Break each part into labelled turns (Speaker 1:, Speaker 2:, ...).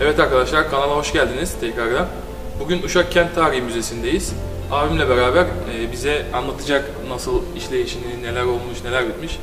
Speaker 1: arkadaşlar, kanala hoş geldiniz tekrardan. Bugün Uşak Kent Tarihi Müzesi'ndeyiz. Abimle beraber e, bize anlatacak nasıl işleyişini, neler olmuş, neler bitmiş.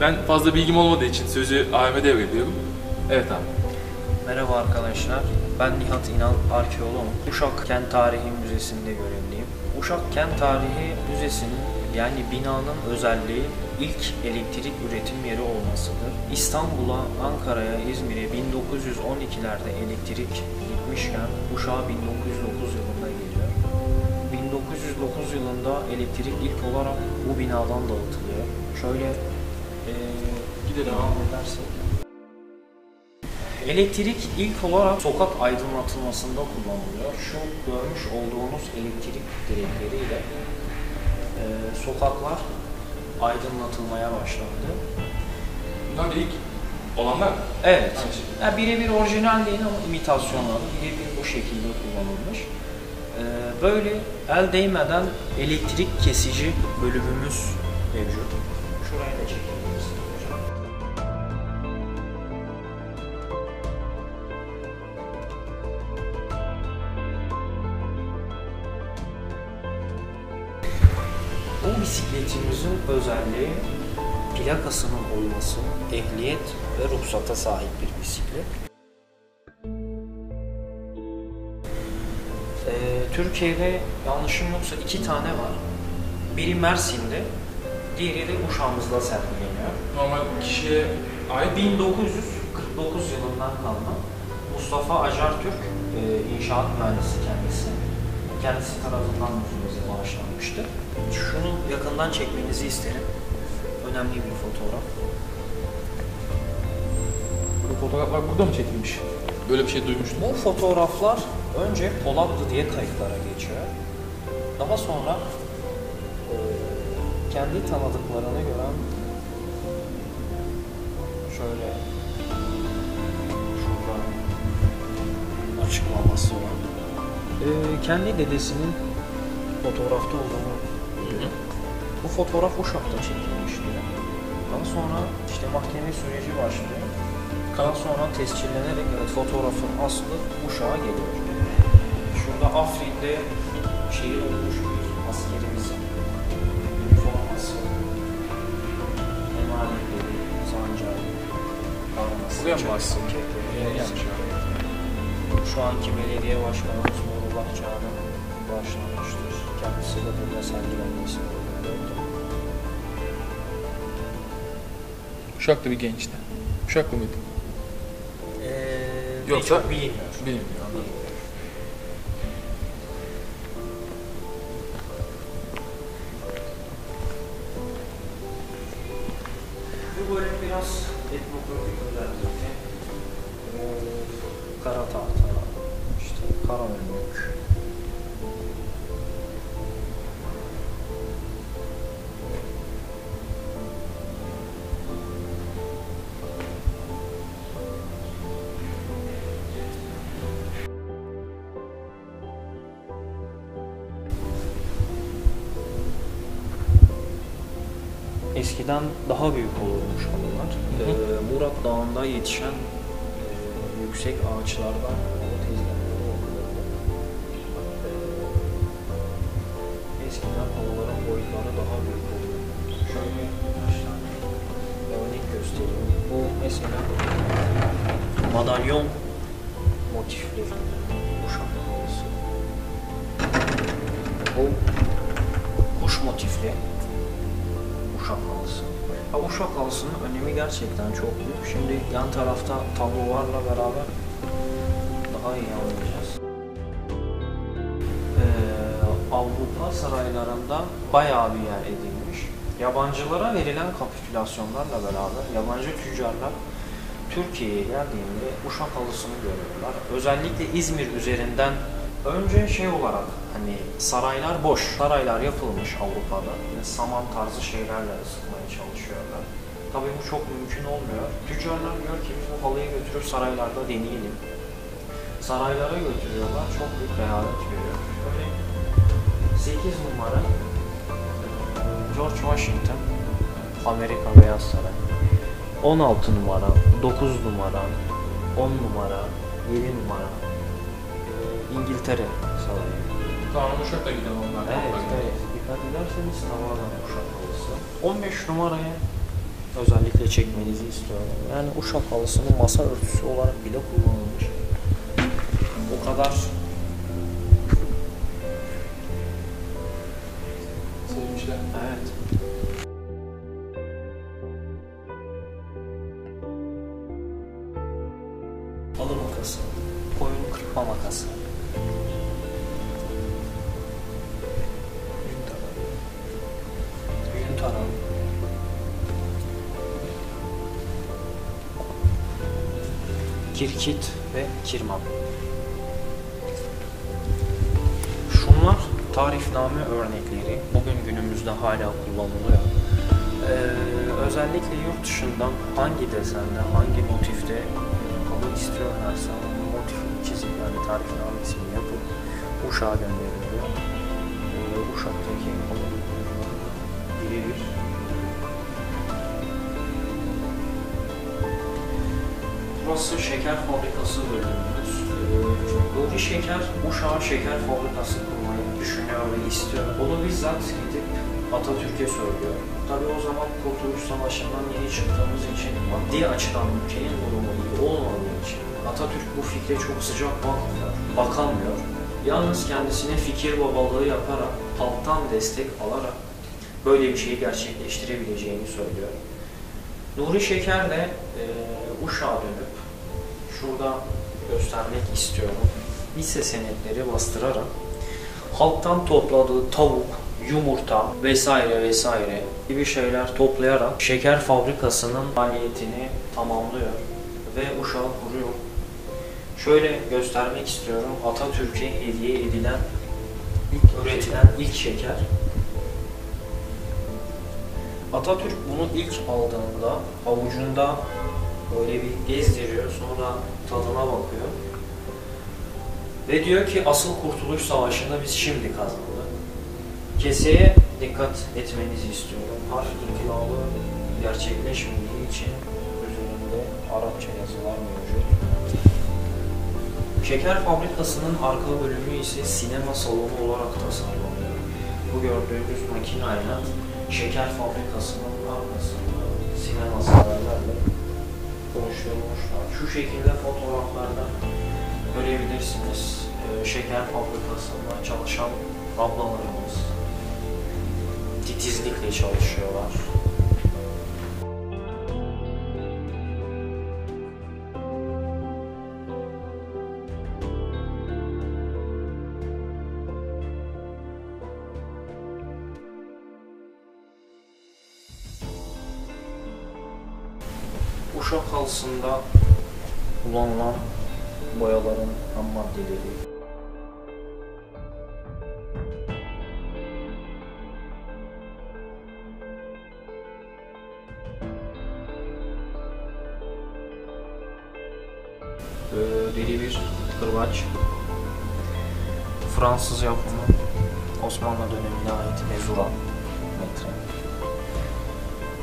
Speaker 1: Ben fazla bilgim olmadığı için sözü abime devrediyorum. Evet abi.
Speaker 2: Merhaba arkadaşlar. Ben Nihat İnan, arkeoloğum. Uşak Kent Tarihi Müzesi'nde görevliyim. Uşak Kent Tarihi Müzesi'nin yani binanın özelliği ilk elektrik üretim yeri olmasıdır. İstanbul'a, Ankara'ya, İzmir'e 1912'lerde elektrik gitmişken Uşak'a 1909 yılında geliyor. 1909 yılında elektrik ilk olarak bu binadan dağıtılıyor. Şöyle eee
Speaker 1: Gidelim
Speaker 2: devam edersek. Elektrik ilk olarak sokak aydınlatılmasında kullanılıyor. Şu görmüş olduğunuz elektrik direkleriyle e, sokaklar aydınlatılmaya başlandı.
Speaker 1: Bunlar ilk olanlar mı?
Speaker 2: Evet.
Speaker 1: Şekilde.
Speaker 2: Yani birebir orijinal değil ama imitasyonları birebir bu şekilde kullanılmış. E, böyle el değmeden elektrik kesici bölümümüz mevcut. Şuraya da çekebiliriz. Bisikletimizin özelliği plakasının olması, ehliyet ve ruhsata sahip bir bisiklet. Ee, Türkiye'de yanlışım yoksa iki tane var. Biri Mersin'de, diğeri de Uşağımızda sergileniyor.
Speaker 1: Normal kişiye ait
Speaker 2: 1949 yılından kalma Mustafa Acar Türk e, inşaat mühendisi kendisi. Kendisi tarafından müzemize bağışlanmıştı. Şunu yakından çekmenizi isterim. Önemli bir fotoğraf.
Speaker 1: bu fotoğraflar burada mı çekilmiş? Böyle bir şey duymuştum.
Speaker 2: Bu fotoğraflar önce Polatlı diye kayıtlara geçiyor. Daha sonra e, kendi tanıdıklarına göre şöyle şurada açıklaması var. E, kendi dedesinin fotoğrafta olduğunu. Bu fotoğraf Uşak'ta çekilmişti. Daha sonra işte mahkeme süreci başlıyor. Daha sonra tescillenerek evet fotoğrafın aslı Uşak'a geliyor. Şurada Afrin'de şehir olmuş bir askerimizin üniforması, emanetleri, sancağı, arması,
Speaker 1: Buraya mı bastın?
Speaker 2: Şu anki belediye başkanımız Nurullah Çağrı başlamıştır. Kendisi de burada sergilenmesi gördüm.
Speaker 1: Uşaklı bir gençti. Uşaklı mıydı?
Speaker 2: Ee,
Speaker 1: Yoksa-
Speaker 2: birçok bilinmiyor.
Speaker 1: Bilmiyorum. anladım.
Speaker 2: Bu böyle biraz etnografik özellikle ee, kara tahta, işte kara Eskiden daha büyük olurmuş
Speaker 1: hı.
Speaker 2: Ee, Murat Dağı'nda yetişen e, yüksek ağaçlardan olurdu. Ee, eskiden halıların boyutları daha büyük oluyordu. Şöyle birkaç tane örnek göstereyim. Bu mesela madalyon motifli uşak halısı. Bu kuş motifli uşak halısı. Ha, uşak halısının önemi gerçekten çok büyük. Şimdi yan tarafta tablolarla beraber daha iyi anlayacağız. Ee, Avrupa saraylarında bayağı bir yer edilmiş. Yabancılara verilen kapitülasyonlarla beraber yabancı tüccarlar Türkiye'ye geldiğinde uşak halısını görüyorlar. Özellikle İzmir üzerinden önce şey olarak hani saraylar boş. Saraylar yapılmış Avrupa'da. Ve saman tarzı şeylerle ısıtmaya çalışıyorlar. Tabii bu çok mümkün olmuyor. Tüccarlar diyor ki bu halıyı götürüp saraylarda deneyelim. Saraylara götürüyorlar. Çok büyük rehavet veriyor. Böyle 8 numara George Washington Amerika Beyaz Saray 16 numara, 9 numara, 10 numara, 7 numara. İngiltere sarayı.
Speaker 1: Tamam Uşak'ta gidelim onlar.
Speaker 2: Evet, evet. Dikkat ederseniz tamamen Uşak halısı. 15 numaraya özellikle çekmenizi istiyorum. Yani Uşak halısının masa örtüsü olarak bile kullanılmış. O kadar
Speaker 1: Sevmişler.
Speaker 2: Evet. Halı makası, koyun kırpma makası. Kirkit ve kirman. Şunlar tarifname örnekleri. Bugün günümüzde hala kullanılıyor. Ee, özellikle yurt dışından hangi desende, hangi motifte halı istiyorlarsa onun motifini çizip yani tarifnamesini yapıp Uşak'a gönderiliyor. Ee, Uşak'taki birebir Burası şeker fabrikası bölümümüz. Nuri Şeker, Uşak'a şeker fabrikası kurmayı düşünüyor ve istiyor. Bunu bizzat gidip Atatürk'e söylüyor. Tabi o zaman Kurtuluş Savaşı'ndan yeni çıktığımız için maddi açıdan ülkenin durumu iyi olmadığı için Atatürk bu fikre çok sıcak bakmıyor, bakamıyor. Yalnız kendisine fikir babalığı yaparak, halktan destek alarak böyle bir şeyi gerçekleştirebileceğini söylüyor. Nuri Şeker de e, Uşak'a dönüp şurada göstermek istiyorum. Hisse senetleri bastırarak halktan topladığı tavuk, yumurta vesaire vesaire gibi şeyler toplayarak şeker fabrikasının maliyetini tamamlıyor ve Uşak'ı kuruyor. Şöyle göstermek istiyorum. Atatürk'e hediye edilen, ilk üretilen ilk şeker Atatürk bunu ilk aldığında avucunda böyle bir gezdiriyor sonra tadına bakıyor. Ve diyor ki asıl Kurtuluş Savaşı'nda biz şimdi kazandık. Keseye dikkat etmenizi istiyorum. Harf inkılabı gerçekleşmediği için üzerinde Arapça yazılar mevcut. Şeker fabrikasının arka bölümü ise sinema salonu olarak tasarlanıyor. Bu gördüğünüz makinayla şeker fabrikasının arkasında sinema salonlarla oluşturulmuşlar. Şu şekilde fotoğraflarda görebilirsiniz. Ee, şeker fabrikasında çalışan ablalarımız titizlikle çalışıyorlar. Halısında kullanılan boyaların ham maddeleri. Ee, deri bir kırbaç. Fransız yapımı. Osmanlı dönemine ait mezura metre.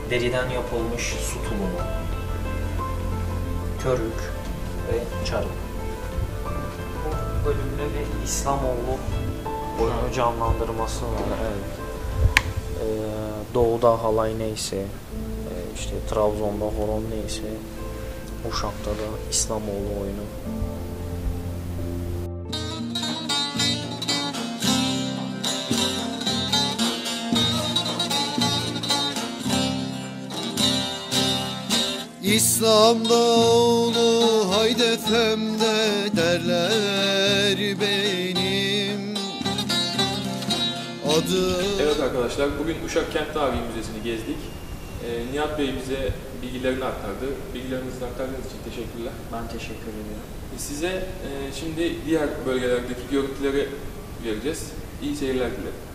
Speaker 2: Deriden yapılmış su tulumu körük ve çarık. Bu bölümde bir İslamoğlu oyunu canlandırması var. Evet. Ee, doğuda halay neyse, e, işte Trabzon'da horon neyse, Uşak'ta da İslamoğlu oyunu.
Speaker 3: İslam'da oğlu haydi femde derler benim adım
Speaker 1: Evet arkadaşlar bugün Uşak Kent Tarihi Müzesi'ni gezdik. Ee, Nihat Bey bize bilgilerini aktardı. Bilgilerinizi aktardığınız için teşekkürler.
Speaker 2: Ben teşekkür ediyorum.
Speaker 1: Size e, şimdi diğer bölgelerdeki görüntüleri vereceğiz. İyi seyirler dilerim.